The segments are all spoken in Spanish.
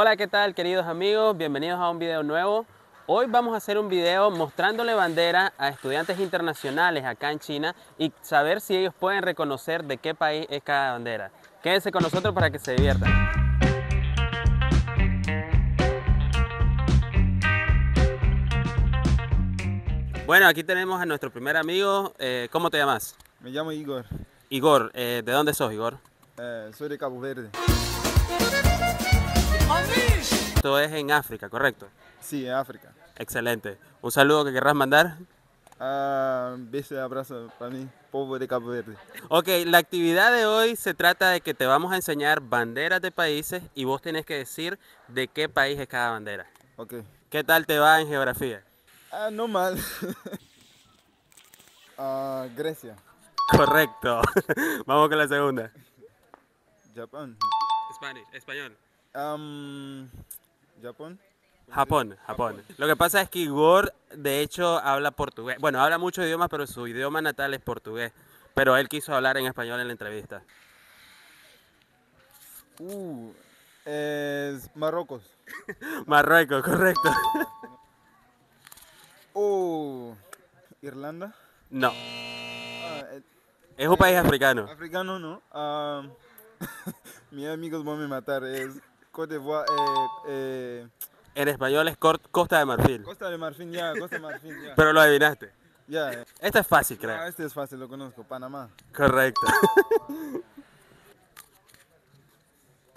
Hola, ¿qué tal queridos amigos? Bienvenidos a un video nuevo. Hoy vamos a hacer un video mostrándole bandera a estudiantes internacionales acá en China y saber si ellos pueden reconocer de qué país es cada bandera. Quédense con nosotros para que se diviertan. Bueno, aquí tenemos a nuestro primer amigo. Eh, ¿Cómo te llamas? Me llamo Igor. Igor, eh, ¿de dónde sos, Igor? Eh, soy de Cabo Verde. Esto es en África, ¿correcto? Sí, en África. Excelente. ¿Un saludo que querrás mandar? Ah, beso y abrazo para mí, pueblo de Cabo Verde. Ok, la actividad de hoy se trata de que te vamos a enseñar banderas de países y vos tenés que decir de qué país es cada bandera. Ok. ¿Qué tal te va en geografía? Ah, no mal. Ah, Grecia. Correcto. Vamos con la segunda. Japón. español. Am, Japón. Japón, Japón. Lo que pasa es que Igor, de hecho, habla portugués. Bueno, habla muchos idiomas, pero su idioma natal es portugués. Pero él quiso hablar en español en la entrevista. Uh, es Marruecos. Marruecos, correcto. Uh, Irlanda. No, Ah, eh, es un país africano. africano, ¿no? Ah, mis amigos van a me matar. Es Côte d'Ivoire. Eh, eh, En español es Costa de Marfil. Costa de Marfil, ya. Costa de Marfil, ya. Pero lo adivinaste. Ya. eh. Esta es fácil, Ah, creo. este es fácil, lo conozco. Panamá. Correcto.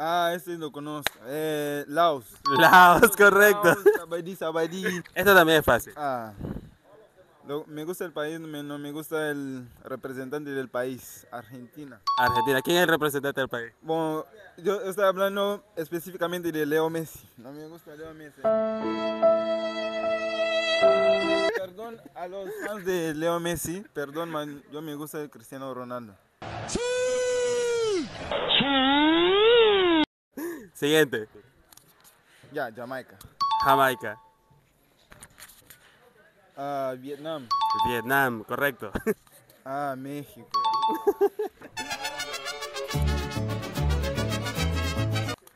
Ah, este lo conozco. Eh, Laos. Laos, correcto. Laos. Esto también es fácil. Ah, lo- me gusta el país, me- no me gusta el representante del país, Argentina. Argentina. ¿Quién es el representante del país? Bueno, yo estoy hablando específicamente de Leo Messi. No me gusta Leo Messi. Perdón a los fans de Leo Messi, perdón, man, yo me gusta el Cristiano Ronaldo. Siguiente. Ya, Jamaica. Jamaica. Ah, Vietnam. Vietnam, correcto. Ah, México.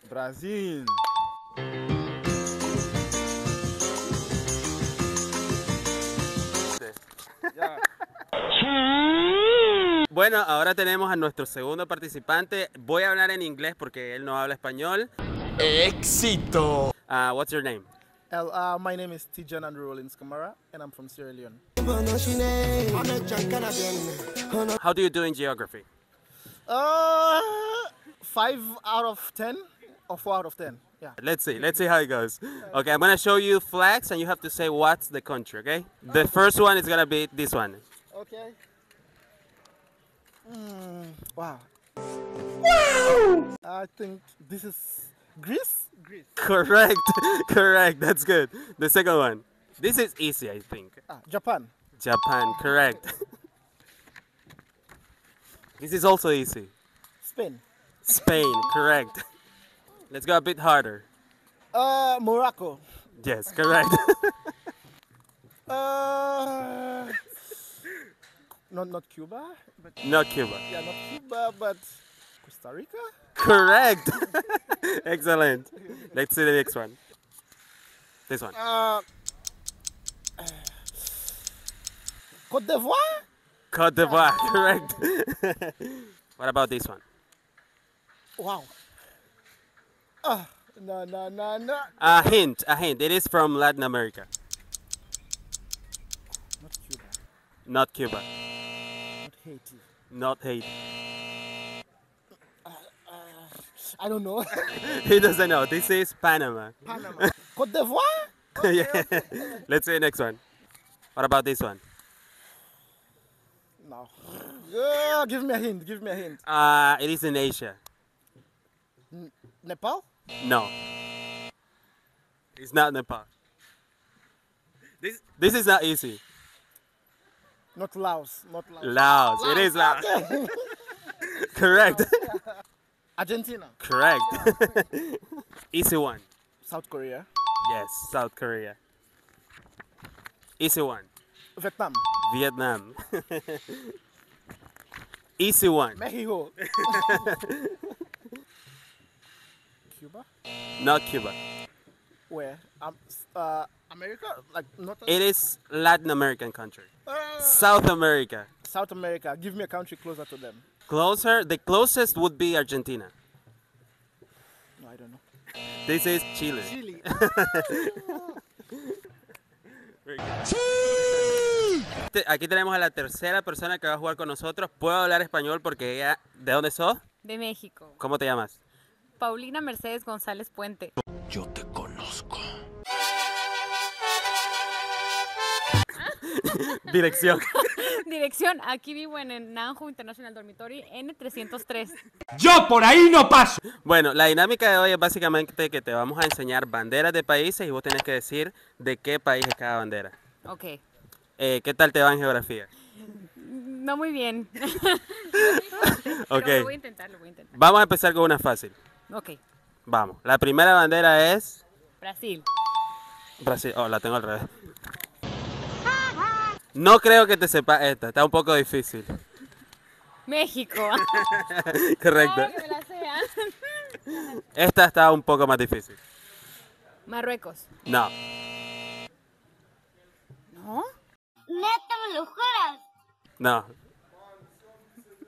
Brasil. Ya. Bueno, ahora tenemos a nuestro segundo participante. Voy a hablar en inglés porque él no habla español. ¡Éxito! Ah, what's your name? Well, uh, my name is Tijan Andrew Rollins Kamara, and I'm from Sierra Leone. How do you do in geography? Uh, five out of ten, or four out of ten. Yeah. Let's see. Let's see how it goes. Okay, I'm gonna show you flags and you have to say what's the country, okay? The first one is gonna be this one. Okay. Mm, wow. I think this is Greece. Greece. Correct. Correct. That's good. The second one. This is easy, I think. Ah, Japan. Japan. Correct. this is also easy. Spain. Spain. Correct. Let's go a bit harder. Uh, Morocco. Yes, correct. Uh, not not Cuba, but Not Cuba. yeah, not Cuba, but Costa Rica. Correct. Excellent. Let's see the next one. This one. Uh, Côte d'Ivoire. Cote d'Ivoire. Correct. what about this one? Wow. Ah, no, no, no, no. A hint. A hint. It is from Latin America. Not Cuba. Not Cuba. Not Haiti. Not Haiti. I don't know. He doesn't know. This is Panama. Panama. Côte d'Ivoire. yeah. Let's see the next one. What about this one? No. Yeah, give me a hint. Give me a hint. Uh, it is in Asia. Nepal. No. It's not Nepal. This this is not easy. Not Laos. Not Laos. Laos. It is Laos. Correct. Argentina. Correct. Easy one. South Korea. Yes, South Korea. Easy one. Vietnam. Vietnam. Easy one. Mexico. Cuba? Not Cuba. Where? Um, uh, America? Like North It is Latin American country. Uh, South America. South America. Give me a country closer to them. Closer, the closest would be Argentina. No, I don't know. This is Chile. Chile. Te- Aquí tenemos a la tercera persona que va a jugar con nosotros. Puedo hablar español porque ella... ¿De dónde sos? De México. ¿Cómo te llamas? Paulina Mercedes González Puente. Yo te conozco. Dirección. Dirección, aquí vivo en el Nanjo International Dormitory N303. Yo por ahí no paso. Bueno, la dinámica de hoy es básicamente que te vamos a enseñar banderas de países y vos tenés que decir de qué país es cada bandera. Ok. Eh, ¿Qué tal te va en geografía? No muy bien. Ok. Pero lo voy a intentar, lo voy a intentar. Vamos a empezar con una fácil. Ok. Vamos. La primera bandera es Brasil. Brasil. Oh, la tengo al revés. No creo que te sepa esta. Está un poco difícil. México. Correcto. Claro que me la. Esta está un poco más difícil. Marruecos. No. ¿No? ¿Neta me lo juras? No.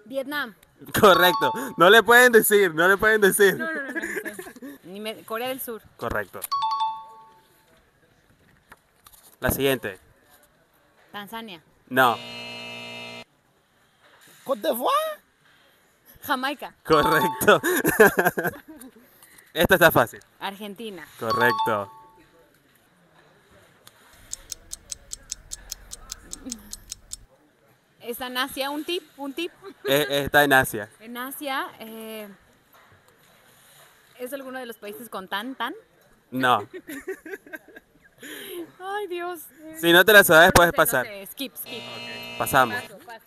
Vietnam. Correcto. No le pueden decir. No le pueden decir. No, no, no, no. no sé. Ni me- Corea del Sur. Correcto. La siguiente. Tanzania. No. Côte d'Ivoire? Jamaica. Correcto. Esta está fácil. Argentina. Correcto. Está en Asia. Un tip, un tip. E- Está en Asia. En Asia eh, es alguno de los países con tan, tan. No. Ay, Dios. Si no te la sabes, No puedes no pasar. sé. Skip, skip. Pasamos. Paso, paso.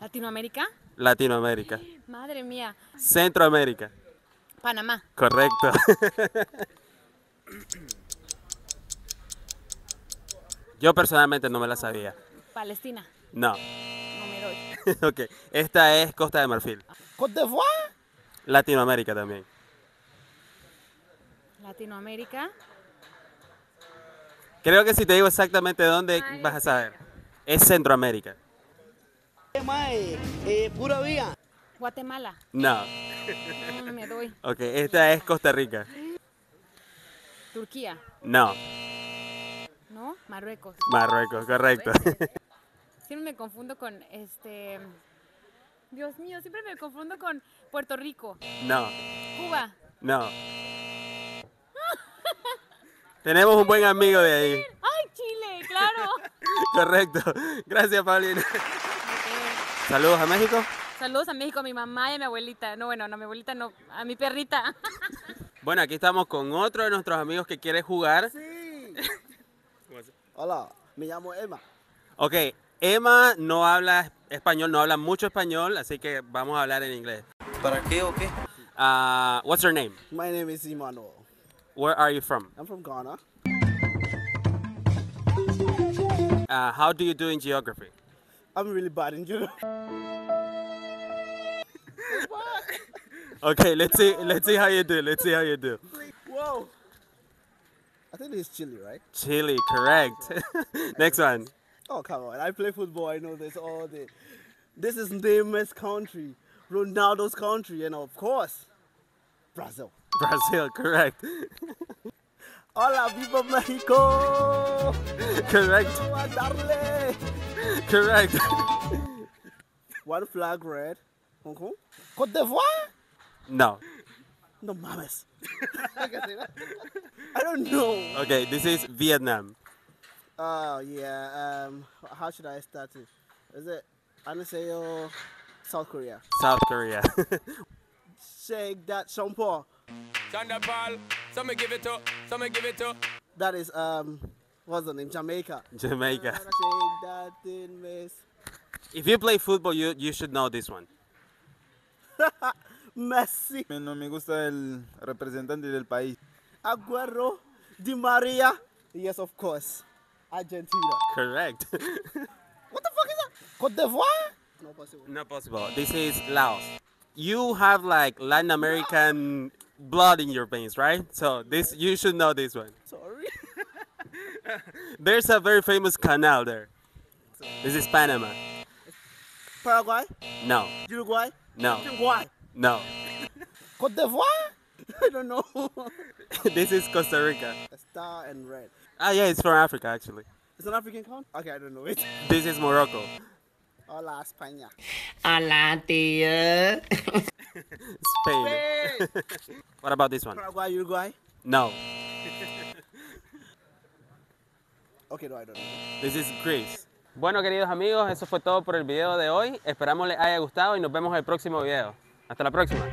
Latinoamérica. Latinoamérica. Madre mía. Centroamérica. Panamá. Correcto. Yo personalmente no me la sabía. Palestina. No. No me doy. Ok. Esta es Costa de Marfil. Côte d'Ivoire? Latinoamérica también. Latinoamérica. Creo que si te digo exactamente dónde Ay, vas a saber. Es Centroamérica. pura vida. Guatemala. No. No me doy. Ok. Esta es Costa Rica. Turquía. No. ¿No? Marruecos. Marruecos. Correcto. Siempre me confundo con este. Dios mío, siempre me confundo con Puerto Rico. No. Cuba. No. Tenemos un buen amigo de ahí. ¡Ay, Chile! ¡Claro! Correcto. Gracias, Paulina. Saludos a México. Saludos a México, a mi mamá y a mi abuelita. No, bueno, no, a mi abuelita no, a mi perrita. Bueno, aquí estamos con otro de nuestros amigos que quiere jugar. Hola, me llamo Emma. Ok, Emma no habla español, no habla mucho español, así que vamos a hablar en inglés. ¿Para qué o qué? Uh, what's your name? My name is Emmanuel. Where are you from? I'm from Ghana. Uh, how do you do in geography? I'm really bad in general. Okay, let's see. Let's see how you do. Let's see how you do. Whoa. I think it's is Chile, right? Chile, correct. Next one. Oh, come on. I play football. I know this all day. This is Neymar's country, Ronaldo's country, and of course, Brazil. Brazil, correct. Hola, viva Mexico! Correct. Darle! Correct. One flag red. Hong Kong? Côte d'Ivoire? No. No mames. I don't know. Okay, this is Vietnam. Oh yeah. Um, how should I start it? Is it Aniseo, South Korea? South Korea. Shake that shampoo. Thunderball, some give it to, some give it to. That is um, what's the name? Jamaica. Jamaica. Shake that thing, miss. If you play football, you you should know this one. Messi, No me gusta el representante del país. Aguero, Di Maria. Yes, of course. Argentina. Correct. What the fuck is that? Côte d'Ivoire? No possible. Not possible. This is Laos. You have like Latin American blood in your veins, right? So this you should know this one. Sorry. There's a very famous canal there. This is Panama. Paraguay? No, Uruguay? no, Why? no. Cote d'Ivoire? I don't know. this is Costa Rica. A star and red. Ah, yeah, it's from Africa actually. It's an African country? Okay, I don't know it. This is Morocco. Hola, España. Hola, tío. Spain. what about this one? Paraguay, Uruguay? No, Okay, no, I don't know. this is Greece. Bueno, queridos amigos, eso fue todo por el video de hoy. Esperamos les haya gustado y nos vemos en el próximo video. Hasta la próxima.